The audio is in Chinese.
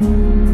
嗯。